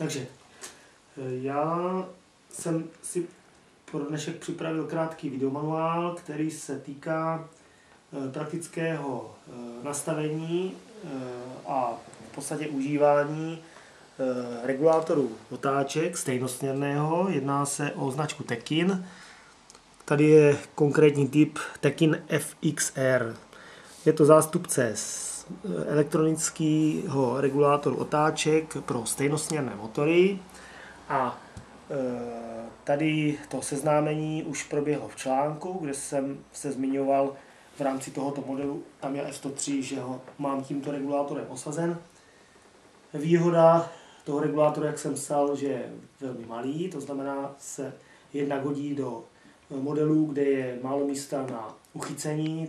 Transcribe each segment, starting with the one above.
Takže eh, já jsem si pro dnešek připravil krátký videomanuál, který se týká eh, praktického eh, nastavení a v podstatě užívání regulátoru otáček stejnosměrného. Jedná se o značku Tekin. Tady je konkrétní typ Tekin FXR. Je to zástupce elektronického regulátoru otáček pro stejnosměrné motory a e, tady to seznámení už proběhlo v článku, kde jsem se zmiňoval v rámci tohoto modelu, tam je F103, že ho mám tímto regulátorem osazen. Výhoda toho regulátoru, jak jsem psal, že je velmi malý, to znamená se jednak hodí do modelů, kde je málo místa na uchycení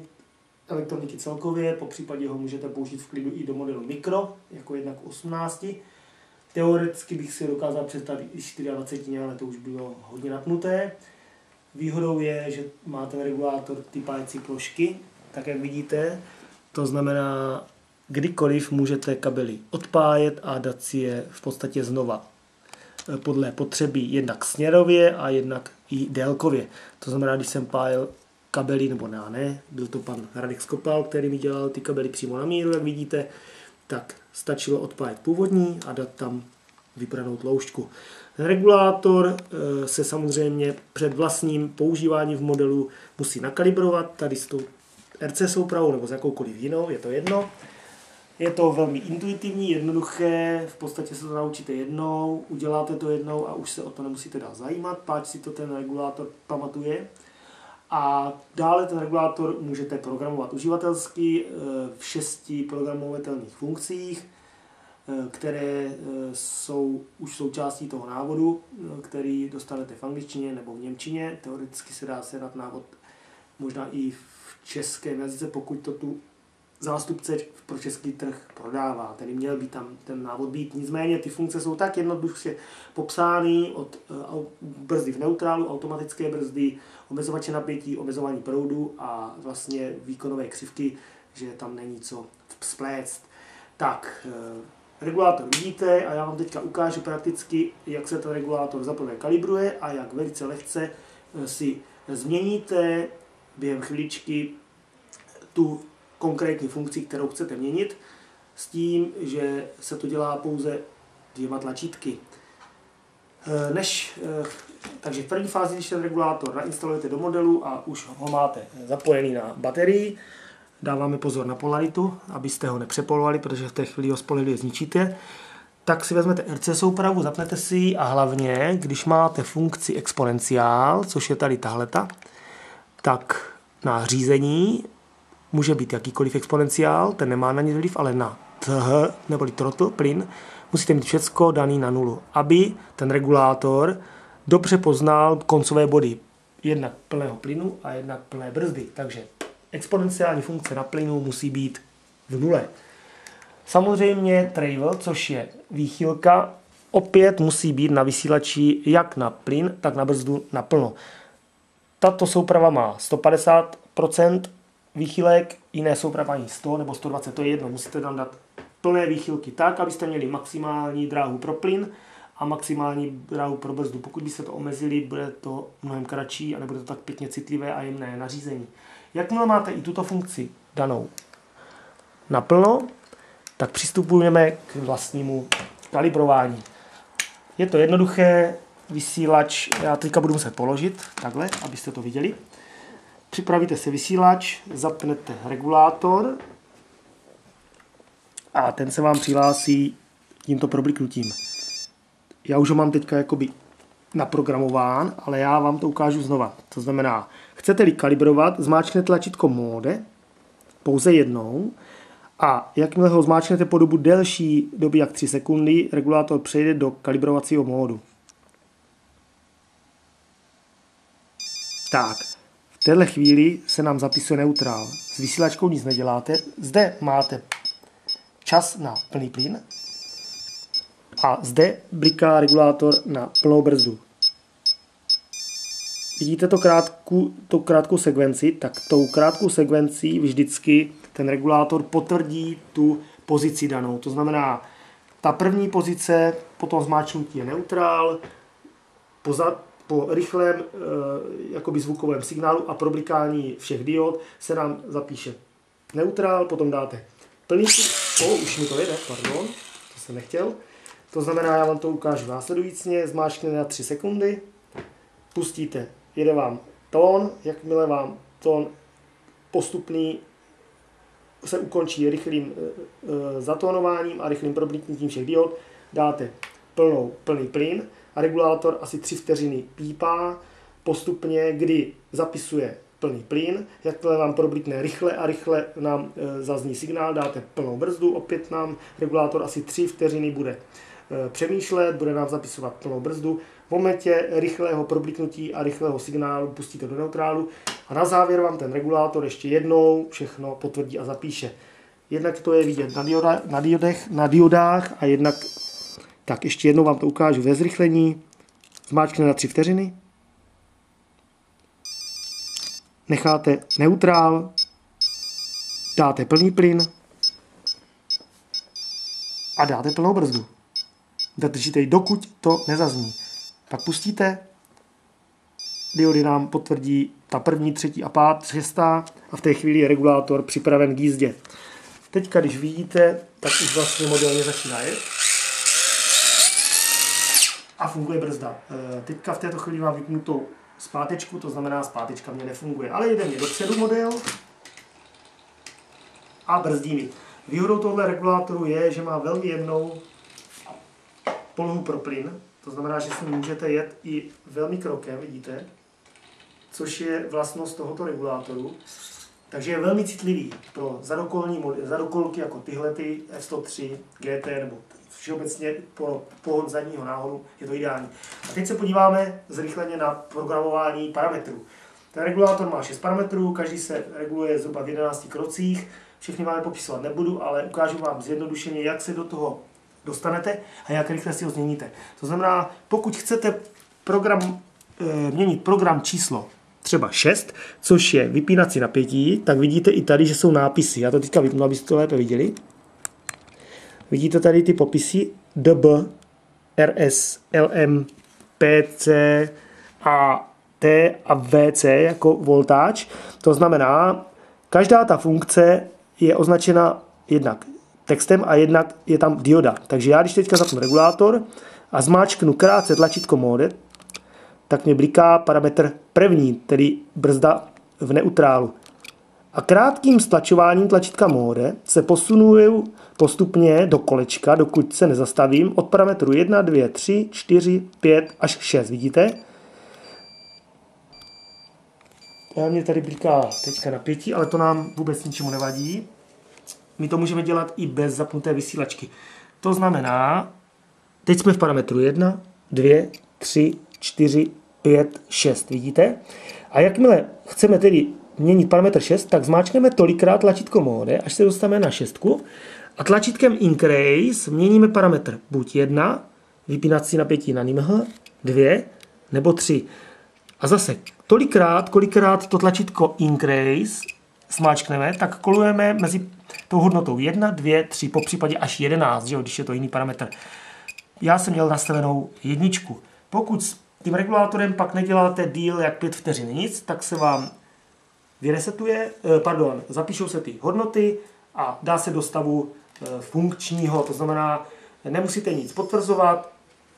elektroniky celkově, po případě ho můžete použít v klidu i do modelu mikro, jako 1 k 18. Teoreticky bych si dokázal představit i 24, ale to už bylo hodně napnuté. Výhodou je, že máte regulátor ty pájecí plošky, tak jak vidíte. To znamená, kdykoliv můžete kabely odpájet a dát si je v podstatě znova podle potřeby jednak směrově a jednak i délkově. To znamená, když jsem pájel kabely, nebo ne, ne, byl to pan Radek Skopal, který mi dělal ty kabely přímo na míru, jak vidíte, tak stačilo odpálit původní a dát tam vypranou tloušťku. Regulátor eh, se samozřejmě před vlastním používáním v modelu musí nakalibrovat, tady s tou RC soupravou nebo s jakoukoliv jinou, je to jedno. Je to velmi intuitivní, jednoduché, v podstatě se to naučíte jednou, uděláte to jednou a už se o to nemusíte dál zajímat, páč si to ten regulátor pamatuje. A dále ten regulátor můžete programovat uživatelsky eh, v šesti programovatelných funkcích, eh, které eh, jsou už součástí toho návodu, který dostanete v angličtině nebo v němčině. Teoreticky se dá sedat návod možná i v českém jazyce, pokud to tu zástupce pro český trh prodává. Tedy měl by tam ten návod být. Nicméně ty funkce jsou tak jednoduše popsány od brzdy v neutrálu, automatické brzdy, omezovače napětí, omezování proudu a vlastně výkonové křivky, že tam není co spléct. Tak, eh, regulátor vidíte a já vám teďka ukážu prakticky, jak se ten regulátor zaprvé kalibruje a jak velice lehce eh, si změníte během chvíličky tu konkrétní funkci, kterou chcete měnit, s tím, že se to dělá pouze dvěma tlačítky. Eh, než, eh, takže v první fázi, když ten regulátor nainstalujete do modelu a už ho máte zapojený na baterii, dáváme pozor na polaritu, abyste ho nepřepolovali, protože v té chvíli ho spolehlivě zničíte, tak si vezmete RC soupravu, zapnete si ji a hlavně, když máte funkci exponenciál, což je tady tahleta, tak na řízení může být jakýkoliv exponenciál, ten nemá na nic vliv, ale na TH, neboli throttle, plyn, musíte mít všecko daný na nulu, aby ten regulátor dobře poznal koncové body jednak plného plynu a jednak plné brzdy. Takže exponenciální funkce na plynu musí být v nule. Samozřejmě travel, což je výchylka, opět musí být na vysílači jak na plyn, tak na brzdu naplno. Tato souprava má 150% výchylek, jiné mají 100 nebo 120, to je jedno, musíte tam dát plné výchylky tak, abyste měli maximální dráhu pro plyn a maximální dráhu pro brzdu. Pokud byste to omezili, bude to mnohem kratší a nebude to tak pěkně citlivé a jemné nařízení. Jakmile máte i tuto funkci danou naplno, tak přistupujeme k vlastnímu kalibrování. Je to jednoduché, vysílač, já teďka budu muset položit takhle, abyste to viděli. Připravíte si vysílač, zapnete regulátor, a ten se vám přihlásí tímto probliknutím. Já už ho mám teďka jakoby naprogramován, ale já vám to ukážu znova. To znamená, chcete-li kalibrovat, zmáčknete tlačítko móde pouze jednou a jakmile ho zmáčknete po dobu delší doby jak 3 sekundy, regulátor přejde do kalibrovacího módu. Tak, v téhle chvíli se nám zapisuje neutrál. S vysílačkou nic neděláte. Zde máte čas na plný plyn a zde bliká regulátor na plnou brzdu. Vidíte to krátku, to krátkou sekvenci, tak tou krátkou sekvencí vždycky ten regulátor potvrdí tu pozici danou. To znamená, ta první pozice potom zmáčknutí je neutrál, po, za, po rychlém e, jakoby zvukovém signálu a problikání všech diod se nám zapíše neutrál, potom dáte plný, o, už mi to jede, pardon, to jsem nechtěl. To znamená, já vám to ukážu následujícně, zmáčknete na 3 sekundy, pustíte, jede vám tón, jakmile vám tón postupný se ukončí rychlým e, zatónováním a rychlým probliknutím všech diod, dáte plnou, plný plyn regulátor asi 3 vteřiny pípá postupně, kdy zapisuje plný plyn. Jakmile vám problikne rychle a rychle nám e, zazní signál, dáte plnou brzdu, opět nám regulátor asi 3 vteřiny bude e, přemýšlet, bude nám zapisovat plnou brzdu. V momentě rychlého probliknutí a rychlého signálu pustíte do neutrálu a na závěr vám ten regulátor ještě jednou všechno potvrdí a zapíše. Jednak to je vidět na, dioda, na, diodech, na diodách a jednak tak ještě jednou vám to ukážu ve zrychlení. Zmáčkne na 3 vteřiny. Necháte neutrál. Dáte plný plyn. A dáte plnou brzdu. Držíte ji, dokud to nezazní. Pak pustíte. Diody nám potvrdí ta první, třetí a pát, šestá a v té chvíli je regulátor připraven k jízdě. Teďka, když vidíte, tak už vlastně modelně začíná jet a funguje brzda. E, teďka v této chvíli mám vypnutou zpátečku, to znamená zpátečka mě nefunguje. Ale jde mě dopředu model a brzdí mi. Výhodou tohle regulátoru je, že má velmi jemnou polohu pro plyn, to znamená, že si můžete jet i velmi krokem, vidíte, což je vlastnost tohoto regulátoru. Takže je velmi citlivý pro zadokolní zadokolky jako tyhle ty F103 GT nebo všeobecně pro pohon zadního náhodu je to ideální. A teď se podíváme zrychleně na programování parametrů. Ten regulátor má 6 parametrů, každý se reguluje zhruba v 11 krocích. Všechny máme popisovat nebudu, ale ukážu vám zjednodušeně, jak se do toho dostanete a jak rychle si ho změníte. To znamená, pokud chcete program, e, měnit program číslo třeba 6, což je vypínací napětí, tak vidíte i tady, že jsou nápisy. Já to teďka vypnu, abyste to lépe viděli. Vidíte tady ty popisy DB, RS, LM, PC a T a VC jako voltáč. To znamená, každá ta funkce je označena jednak textem a jednak je tam dioda. Takže já když teďka zapnu regulátor a zmáčknu krátce tlačítko mode, tak mě bliká parametr první, tedy brzda v neutrálu. A krátkým stlačováním tlačítka mode se posunuju postupně do kolečka, dokud se nezastavím, od parametru 1, 2, 3, 4, 5 až 6. Vidíte? Já mě tady bliká teďka na pěti, ale to nám vůbec ničemu nevadí. My to můžeme dělat i bez zapnuté vysílačky. To znamená, teď jsme v parametru 1, 2, 3, 4, 5, 6. Vidíte? A jakmile chceme tedy měnit parametr 6, tak zmáčkneme tolikrát tlačítko mode, až se dostaneme na šestku a tlačítkem Increase měníme parametr buď 1, vypínací napětí na NIMH, 2 nebo 3. A zase tolikrát, kolikrát to tlačítko Increase smáčkneme, tak kolujeme mezi tou hodnotou 1, 2, 3, po případě až 11, že jo, když je to jiný parametr. Já jsem měl nastavenou jedničku. Pokud tím regulátorem pak neděláte díl jak 5 vteřin nic, tak se vám vyresetuje, eh, pardon, zapíšou se ty hodnoty a dá se do stavu eh, funkčního, to znamená, nemusíte nic potvrzovat,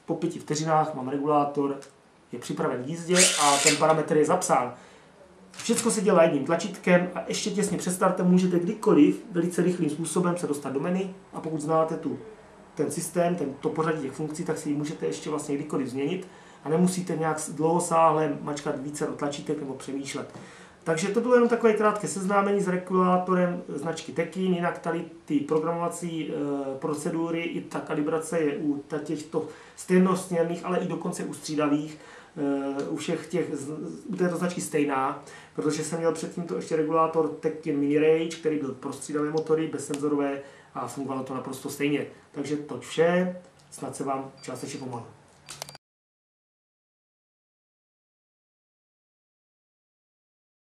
po pěti vteřinách mám regulátor, je připraven k jízdě a ten parametr je zapsán. Všechno se dělá jedním tlačítkem a ještě těsně před startem můžete kdykoliv velice rychlým způsobem se dostat do menu a pokud znáte tu, ten systém, ten, to pořadí těch funkcí, tak si ji můžete ještě vlastně kdykoliv změnit a nemusíte nějak dlouhosáhle mačkat více do tlačítek nebo přemýšlet. Takže to bylo jenom takové krátké seznámení s regulátorem značky Tekin, jinak tady ty programovací e, procedury i ta kalibrace je u těchto stejnosměrných, ale i dokonce u střídavých, e, u všech těch, u této značky stejná, protože jsem měl předtím to ještě regulátor Tekin Mini Rage, který byl pro střídavé motory, bezsenzorové a fungovalo to naprosto stejně. Takže to vše, snad se vám částečně pomohlo.